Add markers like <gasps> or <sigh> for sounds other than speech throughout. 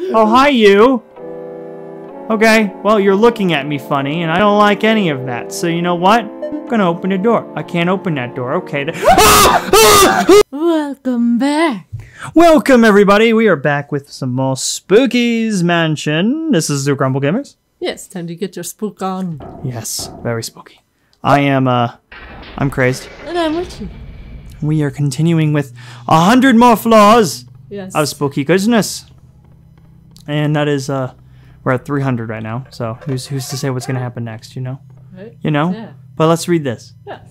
Oh, hi, you. Okay, well, you're looking at me funny, and I don't like any of that. So you know what? I'm gonna open the door. I can't open that door. Okay. <laughs> Welcome back. Welcome, everybody. We are back with some more Spooky's Mansion. This is the Grumble Gamers. Yes, time to get your spook on. Yes, very spooky. I am, uh, I'm crazed. And I'm with you. We are continuing with a hundred more floors Yes. of spooky goodness. And that is, uh, we're at 300 right now. So who's who's to say what's gonna happen next? You know, Right? you know. Yeah. But let's read this. Yes.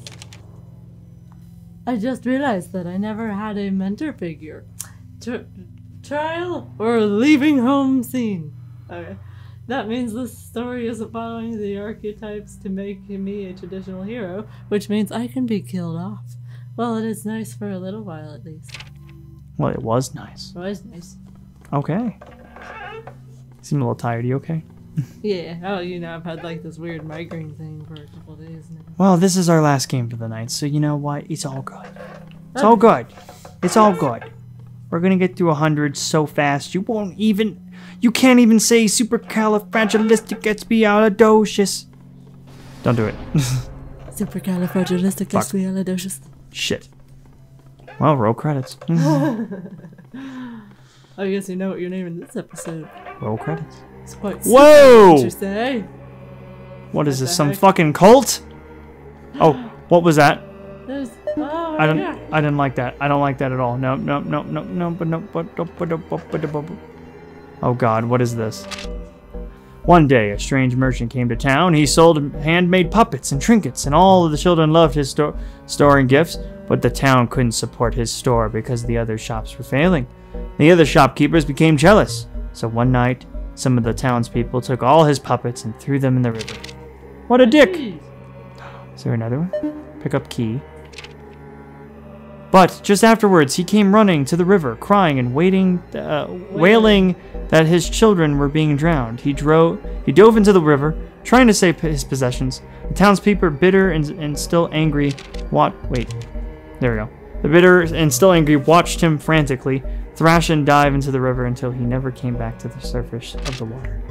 I just realized that I never had a mentor figure. Tr- trial or leaving home scene. Okay. That means this story isn't following the archetypes to make me a traditional hero, which means I can be killed off. Well, it is nice for a little while at least. Well, it was nice. It was nice. Okay. Seem a little tired. You okay? Yeah. Oh, you know, I've had like this weird migraine thing for a couple days now. Well, this is our last game for the night, so you know what? It's all good. It's all good. It's all good. We're gonna get through a hundred so fast you won't even. You can't even say supercalifragilisticexpialidocious. Don't do it. <laughs> Supercalifragilisticexpialidocious. Shit. Well, roll credits. <laughs> <laughs> I guess you know what you're naming this episode. roll credits. It's quite Whoa! What you say? What is this? Some heck? fucking cult? Oh, <gasps> what was that? There's. Oh, I don't. yeah. I didn't like that. I don't like that at all. No, no, no, no, no, but no, but no, but no, but but. Oh God, what is this? One day, a strange merchant came to town. He sold handmade puppets and trinkets, and all of the children loved his sto- store and gifts. But the town couldn't support his store because the other shops were failing. The other shopkeepers became jealous. So one night, some of the townspeople took all his puppets and threw them in the river. What a dick! Is there another one? Pick up key. But just afterwards, he came running to the river, crying and waiting, uh, wailing that his children were being drowned. He drove, he dove into the river, trying to save his possessions. The townspeople, bitter and, and still angry, what? Wait, there we go. The bitter and still angry watched him frantically thrash and dive into the river until he never came back to the surface of the water.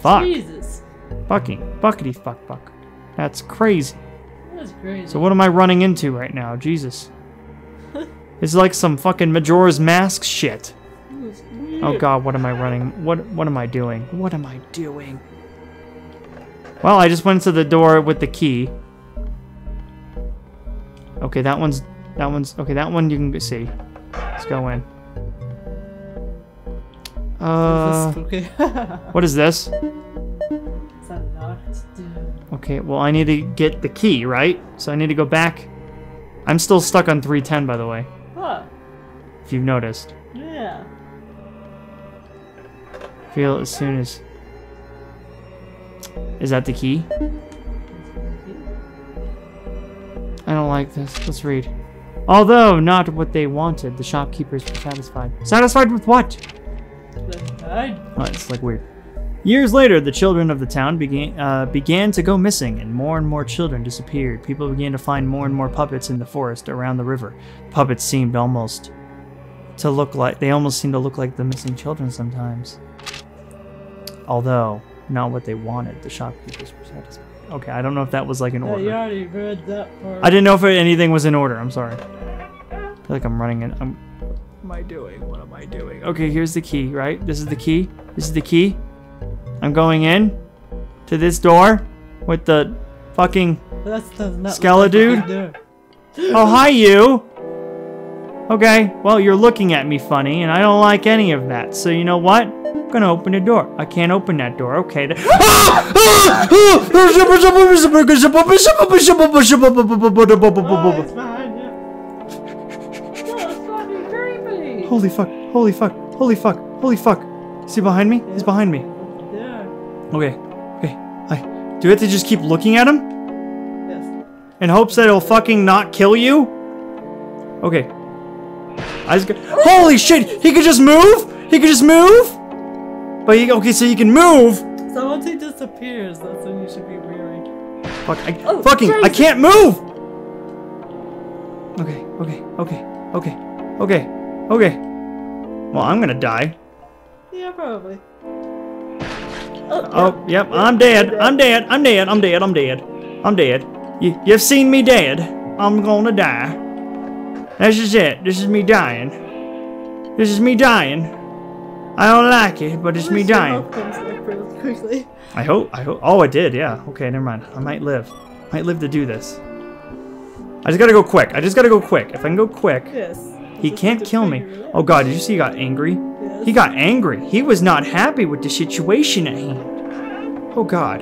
Fuck, Jesus. fucking, buckety fuck fuck. That's crazy. That's crazy. So what am I running into right now? Jesus. <laughs> It's like some fucking Majora's Mask shit. Oh god, what am I running? What what am I doing? What am I doing? Well, I just went to the door with the key. Okay, that one's that one's okay, that one you can see. Let's go in. Uh <laughs> Is this spooky? what is this? Is that locked? Dude. Okay, well I need to get the key, right? So I need to go back. I'm still stuck on 310 by the way, Huh. if you've noticed. Yeah. Feel as soon as. Is that the key? I don't like this. Let's read. Although not what they wanted, the shopkeepers were satisfied. Satisfied with what? Oh, it's like weird. Years later, the children of the town began uh, began to go missing, and more and more children disappeared. People began to find more and more puppets in the forest around the river. Puppets seemed almost to look like they almost seemed to look like the missing children sometimes. Although not what they wanted, the shopkeepers were satisfied. Okay, I don't know if that was like an order. you already read that part. I didn't know if anything was in order. I'm sorry. I feel like I'm running in. I'm. What am I doing? What am I doing? Okay, here's the key. Right. This is the key. This is the key. I'm going in to this door with the fucking. That's does Skeledude? look like a good door. Oh, hi you. Okay. Well, you're looking at me funny, and I don't like any of that. So you know what? I'm gonna open the door. I can't open that door. Okay. th- <laughs> oh, it's behind you. Oh, Holy fuck, holy fuck, holy fuck, holy fuck. Is he behind me? He's behind me. Yeah. Okay, okay. I do we have to just keep looking at him Yes. in hopes that he'll fucking not kill you? Okay. I just got, Holy shit! He could just move? He could just move? But he, okay, so you can move. So once he disappears, that's when you should be rearing. Fuck, I, Oh, fucking, I can't move! Okay, okay, okay, okay, okay, okay. Well, I'm gonna die. Yeah, probably. Oh, oh yep, I'm dead. I'm dead. I'm dead. I'm dead. I'm dead. I'm dead. You, you've seen me dead. I'm gonna die. This is it. This is me dying. This is me dying. I don't like it, but it's me dying. health comes back really quickly. I hope. I hope. Oh, I did. Yeah. Okay. Never mind. I might live. Might live to do this. I just gotta go quick. I just gotta go quick. If I can go quick, Yes. He can't kill me. Oh. God! Did you see? He got angry. He got angry. He was not happy with the situation at hand. Oh God.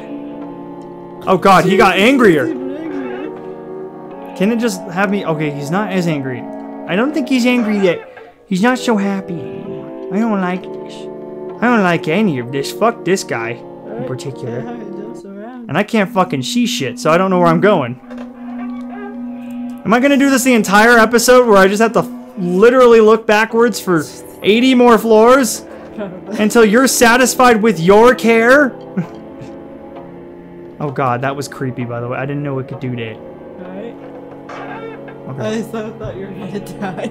Oh God! He got angrier. Can it just have me? Okay, he's not as angry. I don't think he's angry yet. He's not so happy anymore. I don't like this. I don't like any of this. Fuck this guy in particular. And I can't fucking see shit, so I don't know where I'm going. Am I gonna do this the entire episode where I just have to literally look backwards for 80 more floors until you're satisfied with your care? <laughs> oh god, that was creepy by the way. I didn't know it could do that. Alright. Okay. I so thought you were gonna <laughs> die.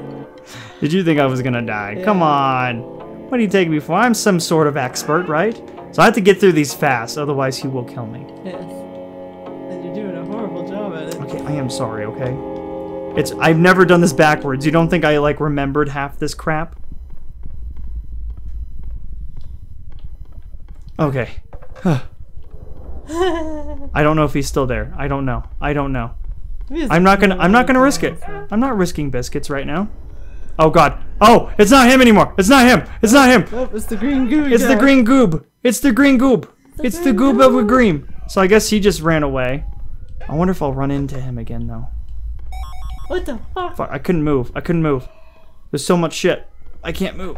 Did you think I was gonna die? Yeah. Come on. What do you take me for? I'm some sort of expert, right? So I have to get through these fast, otherwise he will kill me. Yes. And you're doing a horrible job at it. Okay, I am sorry, okay? It's I've never done this backwards. You don't think I like remembered half this crap? Okay. <sighs> I don't know if he's still there. I don't know. I don't know. I'm not gonna I'm not gonna risk it. I'm not risking biscuits right now. Oh god. Oh, it's not him anymore. It's not him. It's not him. Oh, it's the green goo. It's the green goob. It's the green goob. It's the goob of a green. So I guess he just ran away. I wonder if I'll run into him again though. What the fuck? Fuck, I couldn't move. I couldn't move. There's so much shit. I can't move.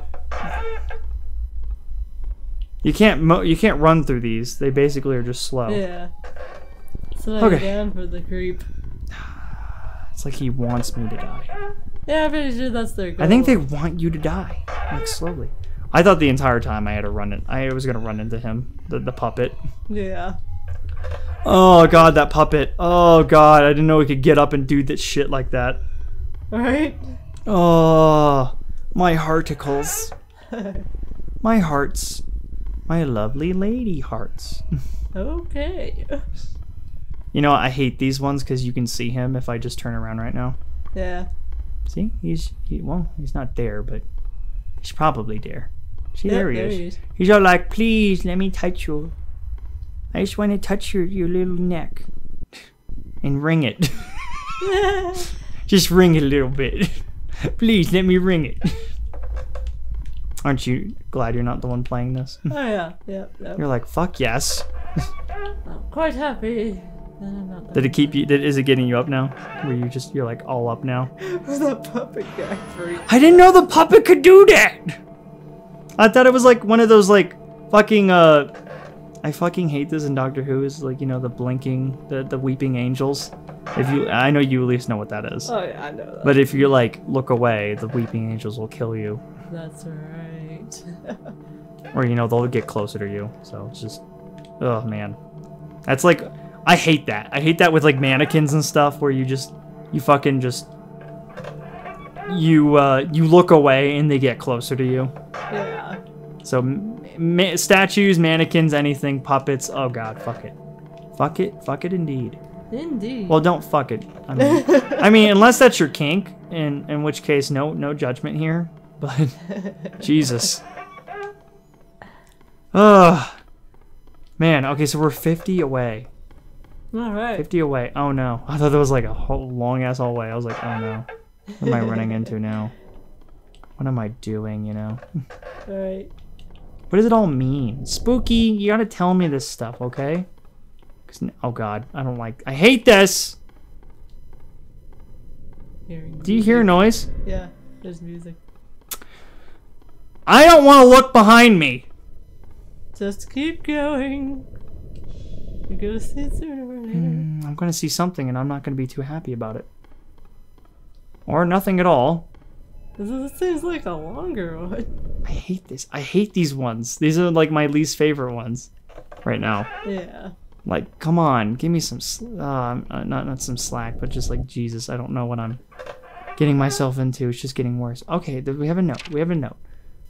You can't mo- you can't run through these. They basically are just slow. Yeah. Slow Okay. down for the creep. It's like he wants me to die. Yeah, I'm pretty sure that's their goal. I think they want you to die, like slowly. I thought the entire time I had to run it. I was gonna run into him, the the puppet. Yeah. Oh god, that puppet. Oh god, I didn't know he could get up and do that shit like that. Right? Oh, my hearticles, <laughs> my hearts, my lovely lady hearts. <laughs> okay. You know, I hate these ones because you can see him if I just turn around right now. Yeah. See, he's he, well, he's not there, but he's probably there. See, Yeah, there he there is. he is. He's all like, "Please, let me touch you. I just want to touch your your little neck and ring it. <laughs> just ring it a little bit. Please, let me ring it." Aren't you glad you're not the one playing this? oh yeah. yeah. Yep. You're like, "Fuck yes." I'm quite happy. not Did it keep you? Did, is it getting you up now? Where you just you're like all up now? <laughs> That puppet guy? I didn't know the puppet could do that. I thought it was like one of those like fucking uh I fucking hate this in Doctor Who is like you know the blinking the the weeping angels. If you I know you at least know what that is. Oh yeah, I know that. But if you like look away, the weeping angels will kill you. That's right. <laughs> Or you know they'll get closer to you. So it's just oh man. That's like I hate that. I hate that with like mannequins and stuff where you just you fucking just you uh you look away and they get closer to you. yeah. So ma- statues, mannequins, anything, puppets. Oh god, fuck it. Fuck it. Fuck it indeed. Indeed. Well, don't fuck it. I mean, I mean unless that's your kink, in in which case no no judgment here. But <laughs> Jesus. Ugh. Man, okay, so we're 50 away. All right. 50 away. Oh no. I thought that was like a whole long ass hallway. I was like, oh no. What am I running into now? What am I doing, you know? All <laughs> right. What does it all mean? Spooky, you gotta tell me this stuff, okay? 'Cause oh god, I don't like. I hate this. Hearing. Do you hear a noise? Yeah. There's music. I don't want to look behind me. Just keep going. You're gonna see sooner or later. Mm, I'm gonna see something, and I'm not gonna be too happy about it. Or nothing at all. This seems like a longer one. I hate this. I hate these ones. These are like my least favorite ones, right now. Yeah. Like, come on, give me some, sl- uh, uh, not not some slack, but just like Jesus, I don't know what I'm getting myself into. It's just getting worse. Okay, we have a note. We have a note.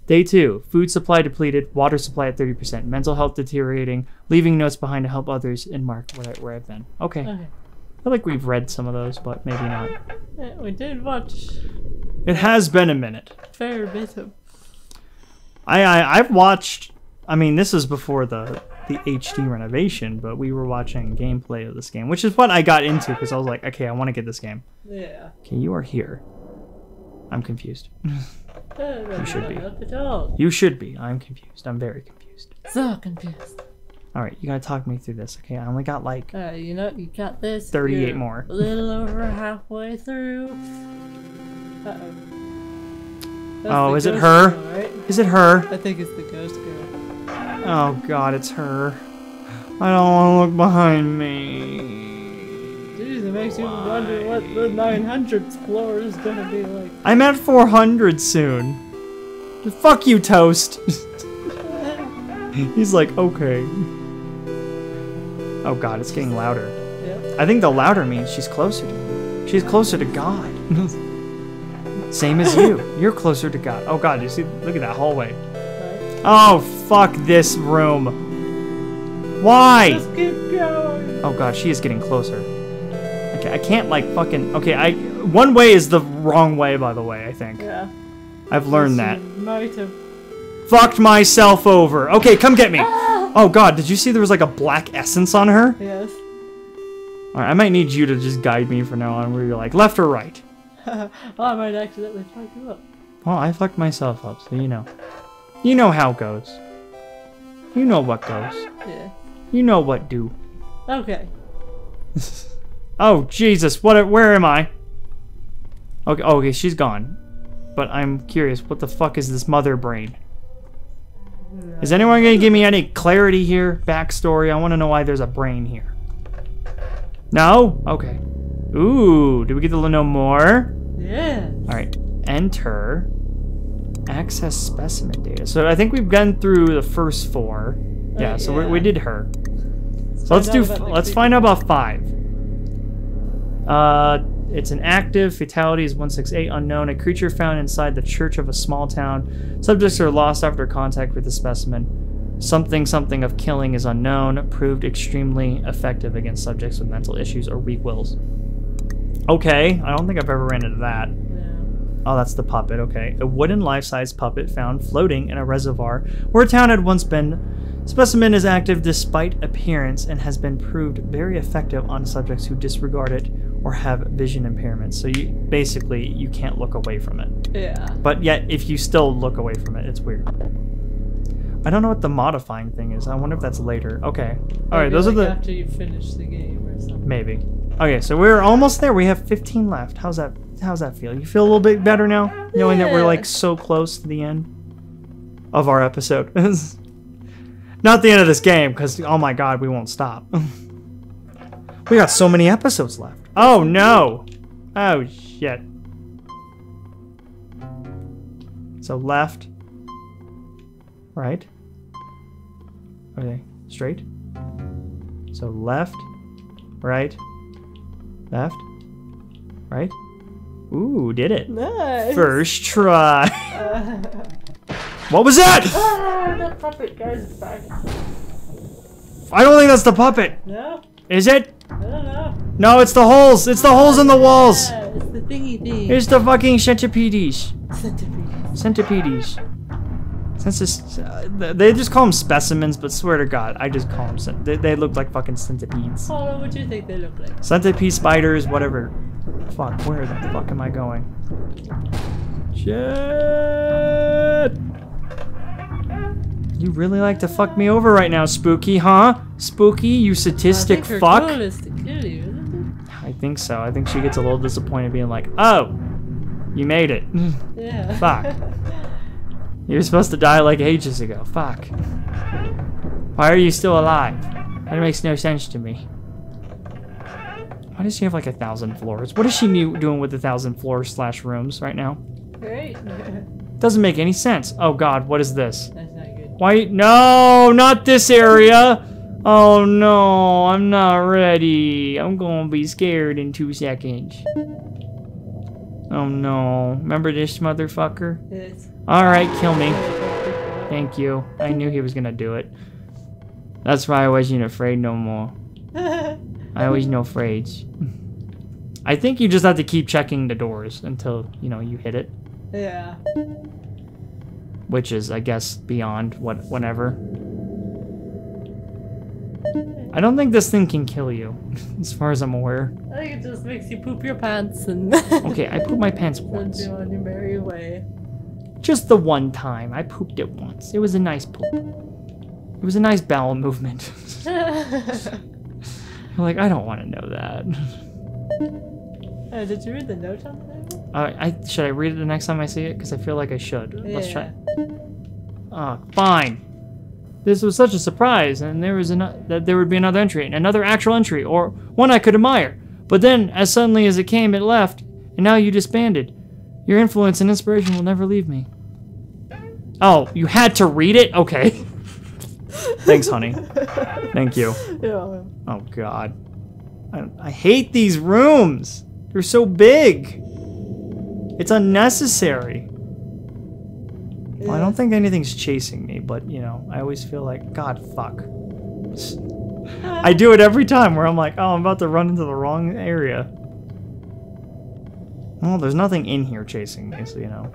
Day two, food supply depleted, water supply at 30%, mental health deteriorating, leaving notes behind to help others, and mark where, I, where I've been. Okay. Okay. I feel like we've read some of those, but maybe not. Yeah, we did watch It has been a minute. fair bit of. I, I I've watched. I mean, this is before the the HD renovation, but we were watching gameplay of this game, which is what I got into because I was like, okay, I want to get this game. Yeah. Okay, you are here. I'm confused. <laughs> You should be. Not at all. You should be. I'm confused. I'm very confused. So confused. All right, you gotta talk me through this. Okay, I only got like. Uh, you know, you got this. 38 You're more. A little over halfway through. Uh oh. Oh, is it her? right? Is it her? I think it's the ghost girl. Oh God, it's her. I don't want to look behind me. Jeez, it makes you wonder what the 900th floor is gonna be like. I'm at 400 soon. The fuck you, Toast. <laughs> He's like, okay. Oh God, it's getting louder. yeah. I think the louder means she's closer to. She's closer to God. <laughs> Same as you. <laughs> You're closer to God. Oh God, you see? Look at that hallway. Oh fuck this room. Why? Just keep going. Oh god, she is getting closer. Okay, I can't like fucking. Okay, I. One way is the wrong way, by the way. I think Yeah. I've learned that. Might have. Fucked myself over. Okay, come get me. Ah! Oh god, did you see there was like a black essence on her? Yes. All right, I might need you to just guide me from now on, where you're like left or right. <laughs> I might accidentally fuck you up. Well, I fucked myself up, so you know. You know how it goes. You know what goes. Yeah. You know what do. Okay. <laughs> Oh Jesus! What? Where am I? Okay. Okay, she's gone. But I'm curious. What the fuck is this mother brain? Is anyone gonna give me any clarity here? Backstory. I want to know why there's a brain here. No. Okay. Ooh. Do we get to know more? Yeah. All right. Enter. Access specimen data. So I think we've gone through the first four. Yeah. Uh, So we, yeah. we did her. So let's do. out about the Let's creature. find out about five. Uh, it's an active. Fatality is one six eight unknown. A creature found inside the church of a small town. Subjects are lost after contact with the specimen. Something something of killing is unknown. Proved extremely effective against subjects with mental issues or weak wills. Okay, I don't think I've ever ran into that. Oh, that's the puppet, okay. A wooden life-size puppet found floating in a reservoir where a town had once been. Specimen is active despite appearance and has been proved very effective on subjects who disregard it or have vision impairments. So you basically you can't look away from it. Yeah. But yet if you still look away from it, it's weird. I don't know what the modifying thing is. I wonder if that's later. Okay. All right, Maybe, those like, are the After you finish the game or something. Maybe. Okay, so we're almost there. We have 15 left. How's that? How's that feel? You feel a little bit better now, knowing that we're like so close to the end of our episode. <laughs> Not the end of this game, because oh my god, we won't stop. <laughs> we got so many episodes left. Oh no! Oh shit. So left, right. Okay, straight. So left, right, left, right. Ooh, did it. Nice. First try. <laughs> <laughs> what was that? Ah, that puppet guy's back. I don't think that's the puppet. No? Is it? I don't know. No, it's the holes. It's the holes in the walls. Yeah, it's the thingy thing. It's the fucking centipedes. Centipede. Centipedes. Since this, uh, they just call them specimens, but swear to God, I just call them. They, they look like fucking centipedes. What do you think they look like? Centipede spiders, whatever. Fuck, where the fuck am I going? Shit! You really like to fuck me over right now, Spooky, huh? Spooky, you sadistic her fuck? goal is to kill you, isn't I think so. I think she gets a little disappointed being like, oh, you made it. it? Yeah. Fuck. <laughs> you were supposed to die like ages ago. Fuck. Why are you still alive? That makes no sense to me. Why does she have like a thousand floors? What is she doing with a thousand floors slash rooms right now? Great. <laughs> Doesn't make any sense. Oh god, what is this? That's not good. Why? No, not this area. Oh no, I'm not ready. I'm gonna be scared in two seconds. Oh no. Remember this motherfucker? Yes. Alright, kill me. Thank you. I knew he was gonna do it. That's why I wasn't afraid no more. <laughs> I always know afraid. I think you just have to keep checking the doors until, you know, you hit it. yeah. Which is, I guess, beyond what whenever. I don't think this thing can kill you, <laughs> as far as I'm aware. I think it just makes you poop your pants and <laughs> Okay, I pooped my pants send once. you on your merry way. Just the one time. I pooped it once. It was a nice poop. It was a nice bowel movement. I'm <laughs> like, I don't want to know that. Uh, did you read the note on the? Uh, I should I read it the next time I see it? Because I feel like I should. Let's try. Yeah. Oh, fine. This was such a surprise, and there was an, that there would be another entry, another actual entry, or one I could admire. But then, as suddenly as it came, it left, and now you disbanded. Your influence and inspiration will never leave me. Oh, you had to read it? Okay. <laughs> Thanks, honey. Thank you. <laughs> Yeah. Oh God, I, I hate these rooms. They're so big. It's unnecessary. Well, I don't think anything's chasing me, but you know, I always feel like God, fuck. I do it every time where I'm like, oh, I'm about to run into the wrong area. Well, there's nothing in here chasing me, so you know.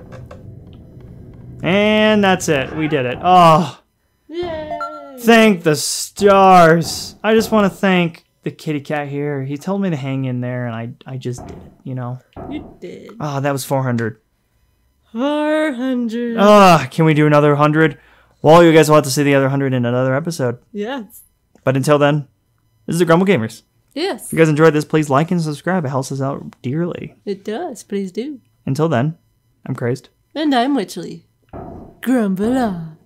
And that's it. We did it. Oh. Yay! Thank the stars. I just want to thank the kitty cat here. He told me to hang in there, and I I just did it. You know. You did. Ah, that was 400. 400. Ah, can we do another 100? Well, you guys will have to see the other 100 in another episode. Yes. But until then, this is the Grumble Gamers. Yes. If you guys enjoyed this, please like and subscribe. It helps us out dearly. It does. Please do. Until then, I'm crazed. And I'm Witchley. Grumble on.